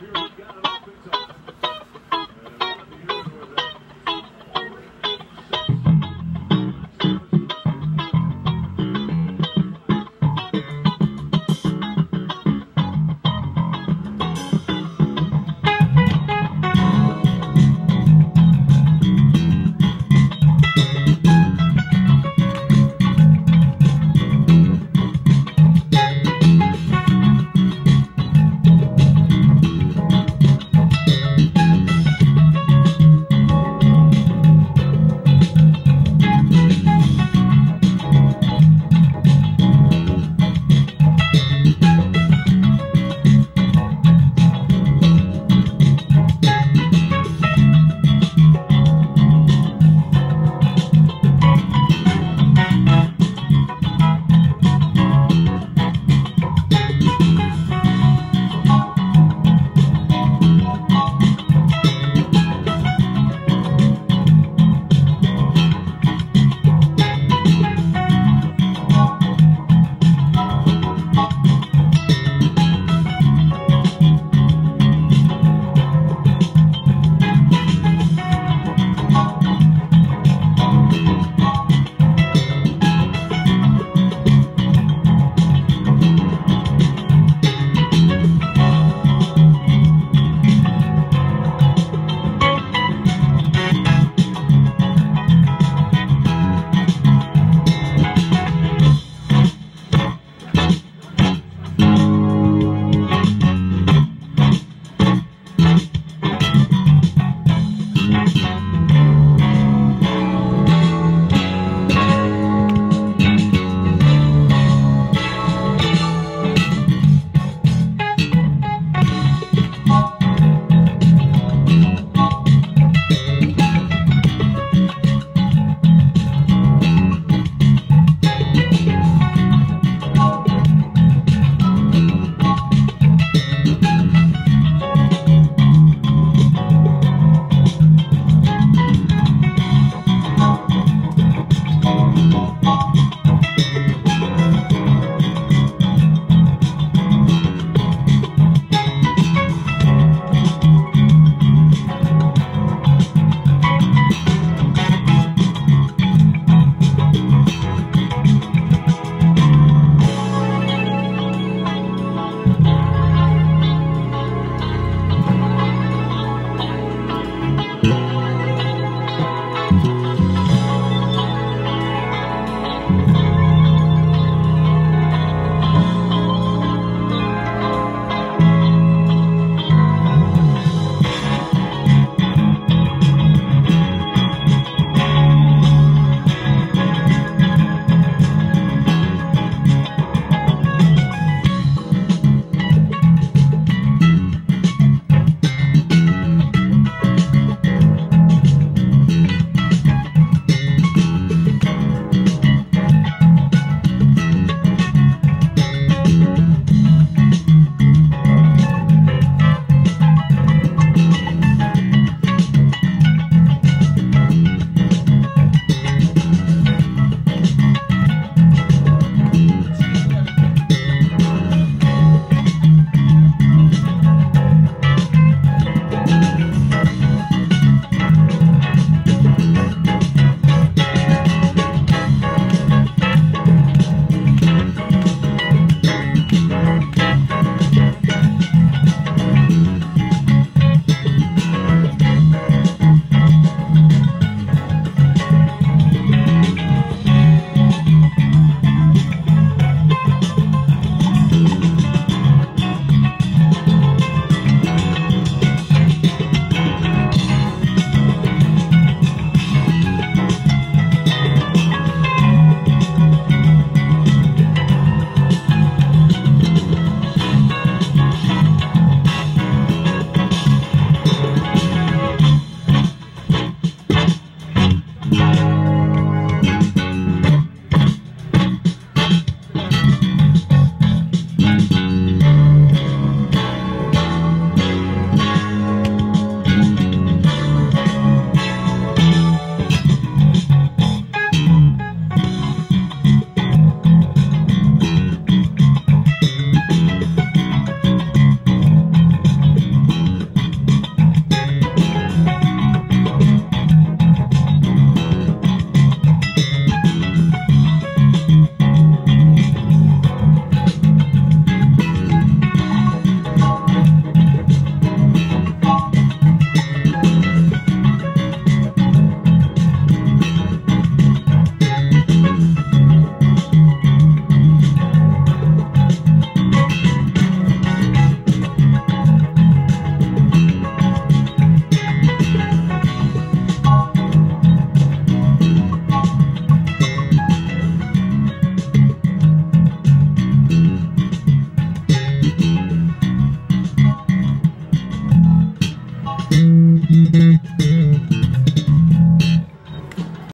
Cheers.